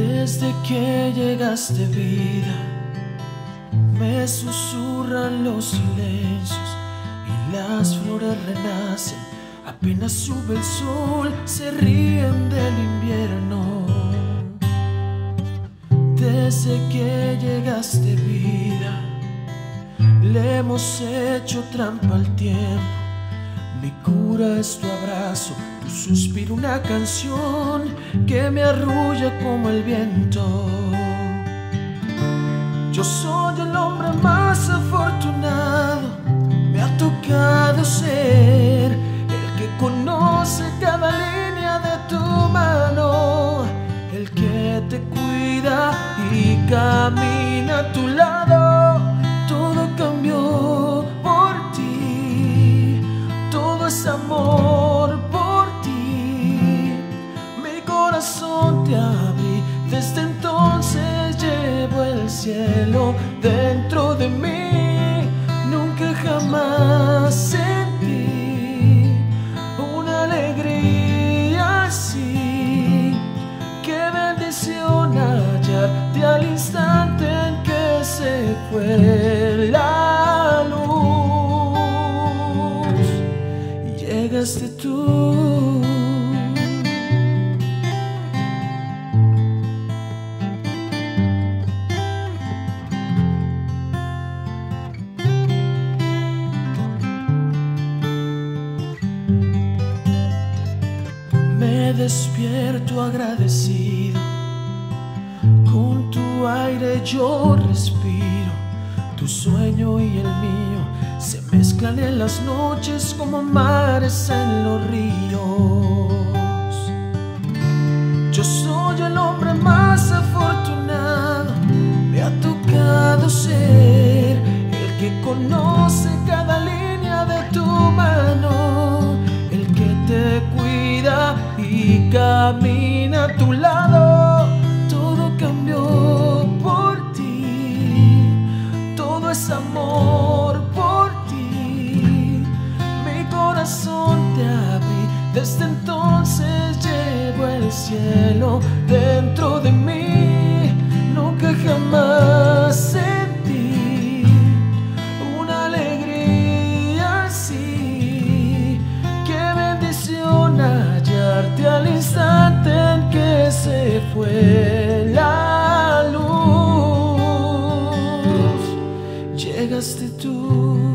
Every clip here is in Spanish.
Desde que llegaste vida, me susurran los silencios y las flores renacen. Apenas sube el sol, se ríen del invierno. Desde que llegaste vida, le hemos hecho trampa al tiempo. Mi cura es tu abrazo, suspiro una canción que me arrulla como el viento. Yo soy el hombre más afortunado, me ha tocado ser el que conoce cada línea de tu mano, el que te cuida y camina a tu lado. Dentro de mí. Nunca jamás sentí una alegría así. Qué bendición hallarte al instante en que se fue la luz. Y llegaste tú. Despierto agradecido, con tu aire yo respiro, tu sueño y el mío se mezclan en las noches como mares en los ríos. Yo soy el hombre más afortunado, me ha tocado ser el que conoce cada línea de tu mano, y camina a tu lado. Todo cambió por ti, todo es amor por ti. Mi corazón te abrí, desde entonces llevo el cielo dentro de mí. Fue la luz. Llegaste tú.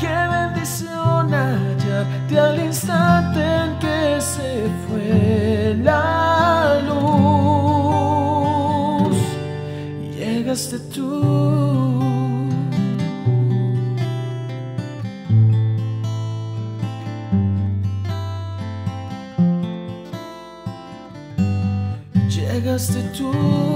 Qué bendición hallarte al instante en que se fue la luz. Llegaste tú. Llegaste tú.